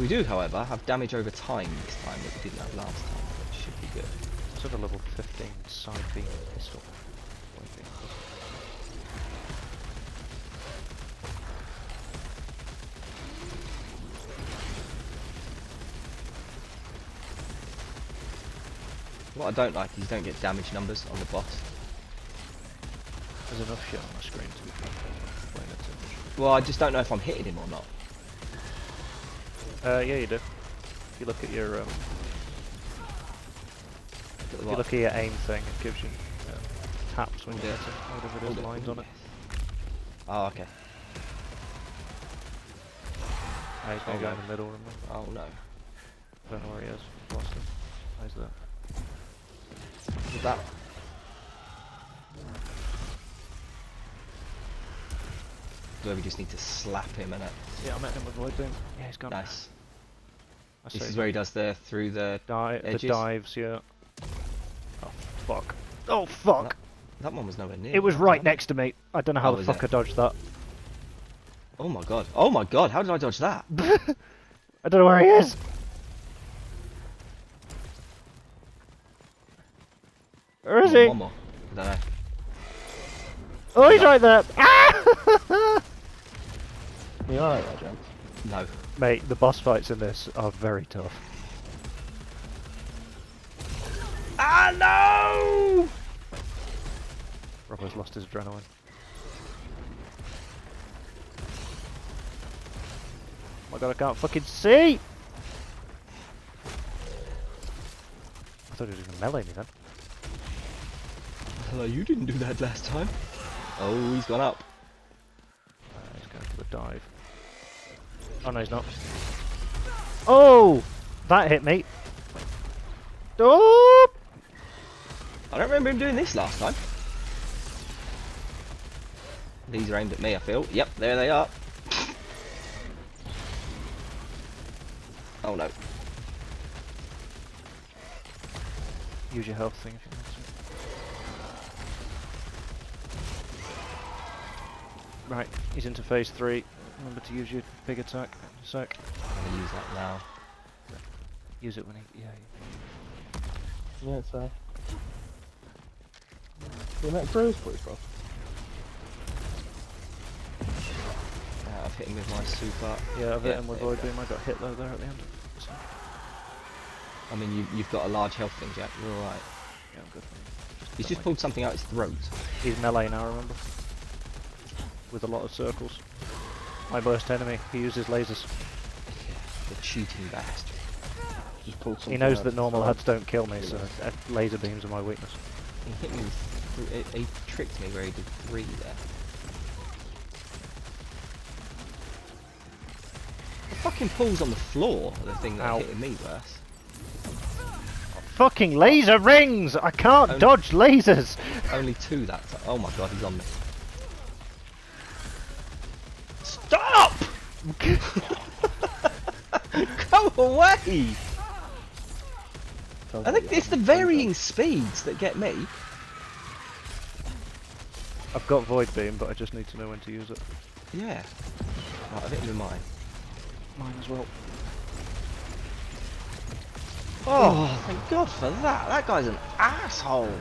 We do, however, have damage over time this time that we didn't have last time, which should be good. Have a level 15 side beam pistol. What I don't like is you don't get damage numbers on the boss. There's enough shit on the screen to be fair. Explain it too much. Well, I just don't know if I'm hitting him or not. Uh, yeah, you do. If you look at your um, if you look at your aim thing, it gives you uh, taps when you hit it, whatever it is, lines on it. Oh, okay. Ah, he's gonna Oh, go no. in the middle, remember? Oh no. I don't know where he is. I've lost him. Where's that? Is that? Do we just need to slap him in it? Yeah, I met him with Void Beam. Yeah, he's gone. Nice. I This is where he does the through the. di the dives, yeah. Oh, fuck. Oh, fuck! That one was nowhere near. It was right next to me. I don't know how Oh, the fuck it? I dodged that. Oh my god. Oh my god. How did I dodge that? I don't know where he is! Where is Come he? One more. I don't know. Oh, he's right there! Ah! You alright there, James? No. Mate, the boss fights in this are very tough. Ah no! Robbo's lost his adrenaline. Oh my god, I can't fucking see! I thought he was gonna melee me then. Hello, you didn't do that last time. Oh, he's gone up. Uh, he's going for the dive. Oh no, he's not. Oh! That hit me. Oh! I don't remember him doing this last time. These are aimed at me, I feel. Yep, there they are. Oh no. Use your health thing if you want to. Right, he's into phase three. Remember to use your big attack in a sec. I'm gonna use that now. Use it when he. Yeah. Yeah, it's uh. You met Bruce, please, bro. Uh, I've hit him with my super. Yeah, I've hit Yeah, him with Void. Beam. I got hit Hitler there at the end. So, I mean, you, you've got a large health thing, Jack. You're alright. yeah, I'm good. He's just like- pulled something out his throat. He's melee now, remember? With a lot of circles. My worst enemy. He uses lasers. The cheating bastard. Just pulled He knows that normal heads don't kill me, so uh, laser beams are my weakness. He hit me with. th- He, tricked me where he did three there. The fucking pulls on the floor are the thing that Ow. hit me worse. Fucking laser rings! I can't Um, dodge lasers! Only two that time. Oh my god, he's on me. Go away! I think it's the varying speeds that get me. I've got Void Beam, but I just need to know when to use it. Yeah. Right, I've hit him with mine. Mine as well. Oh, thank God for that. That guy's an asshole.